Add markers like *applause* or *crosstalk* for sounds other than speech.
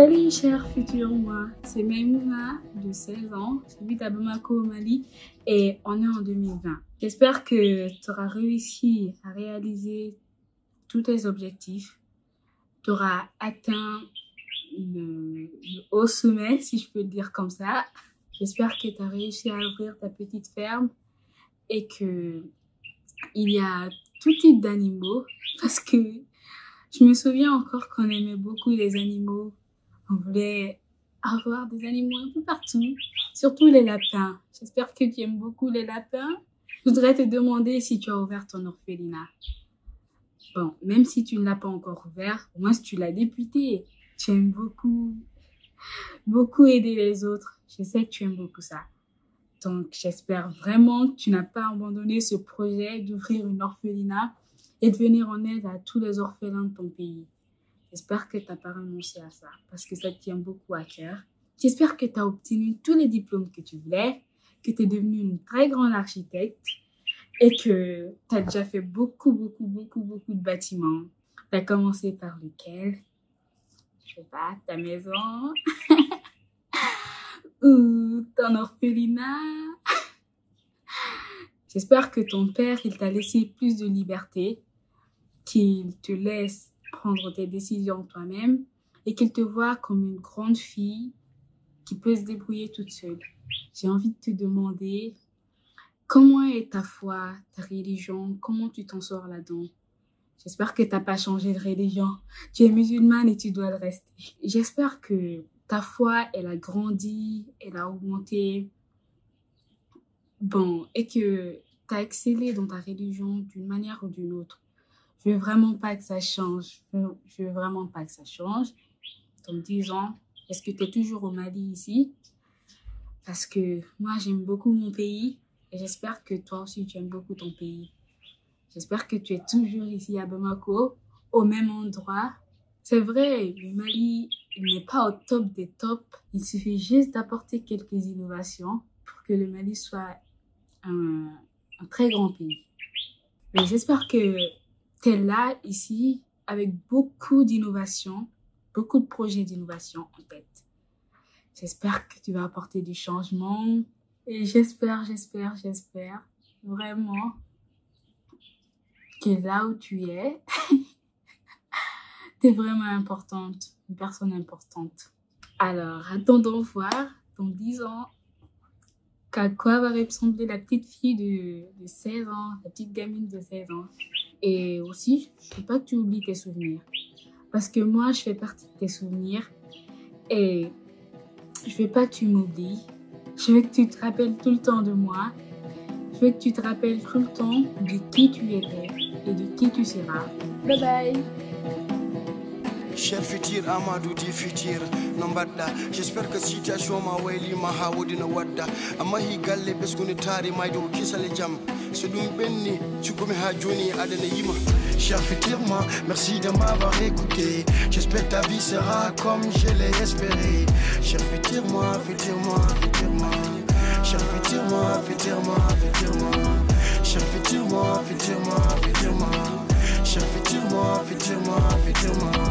Salut cher futur moi, c'est Maimouna de 16 ans, j'habite à Bamako au Mali et on est en 2020. J'espère que tu auras réussi à réaliser tous tes objectifs, tu auras atteint le, le, haut sommet si je peux le dire comme ça. J'espère que tu as réussi à ouvrir ta petite ferme et que il y a tout type d'animaux parce que je me souviens encore qu'on aimait beaucoup les animaux on voulait avoir des animaux un peu partout, surtout les lapins. J'espère que tu aimes beaucoup les lapins. Je voudrais te demander si tu as ouvert ton orphelinat. Bon, même si tu ne l'as pas encore ouvert, au moins tu l'as député, tu aimes beaucoup, beaucoup aider les autres. Je sais que tu aimes beaucoup ça. Donc, j'espère vraiment que tu n'as pas abandonné ce projet d'ouvrir une orphelinat et de venir en aide à tous les orphelins de ton pays. J'espère que tu n'as pas renoncé à ça parce que ça tient beaucoup à cœur. J'espère que tu as obtenu tous les diplômes que tu voulais, que tu es devenu une très grande architecte et que tu as déjà fait beaucoup, beaucoup, beaucoup, beaucoup de bâtiments. Tu as commencé par lequel? Je sais pas, ta maison? *laughs* Ou ton orphelinat? J'espère que ton père, il t'a laissé plus de liberté, qu'il te laisse prendre tes décisions toi-même et qu'il te voit comme une grande fille qui peut se débrouiller toute seule. J'ai envie de te demander comment est ta foi, ta religion, comment tu t'en sors là-dedans? J'espère que tu n'as pas changé de religion. Tu es musulmane et tu dois le rester. J'espère que ta foi, elle a grandi, elle a augmenté. Bon, et que tu as excellé dans ta religion d'une manière ou d'une autre. Je veux vraiment pas que ça change. Je veux vraiment pas que ça change. Donc, disons, est-ce que tu es toujours au Mali ici? Parce que moi, j'aime beaucoup mon pays et j'espère que toi aussi, tu aimes beaucoup ton pays. J'espère que tu es toujours ici à Bamako, au même endroit. C'est vrai, le Mali n'est pas au top des tops. Il suffit juste d'apporter quelques innovations pour que le Mali soit un, un très grand pays. Mais j'espère que tu es là, ici, avec beaucoup d'innovation, beaucoup de projets d'innovation en tête. J'espère que tu vas apporter du changement. Et j'espère, j'espère, j'espère vraiment que là où tu es, *laughs* tu es vraiment importante, une personne importante. Alors, attendons voir dans 10 ans qu'à quoi va ressembler la petite fille de, de 16 ans, la petite gamine de 16 ans? Et aussi, je veux pas que tu oublies tes souvenirs. Parce que moi, je fais partie de tes souvenirs. Et je veux pas que tu m'oublies. Je veux que tu te rappelles tout le temps de moi. Je veux que tu te rappelles tout le temps de qui tu étais et de qui tu seras. Bye bye cher futur amadou di futur. No mbaɗɗa j' espère que situation ma waylima ha wodino wadda a mahi galle ɓesgude taari ma dow kisale jaam so ɗum ɓenni cugomi ha joni yima. Cher futur moi merci de m'avoir écouté. J'espère ta vie sera comme je l'ai espéré. Cher futur moi futur moi futur moi cher futur moi futur moi futur moi cher futur moi futur moi futur moi cher futur moi futur moi futur moi